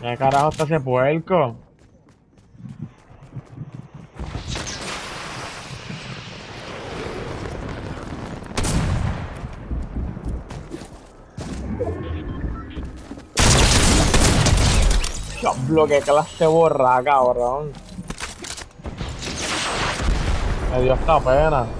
¿Qué carajo está ese puerco? Diablo, qué clase borra, cabrón. Me dio esta pena.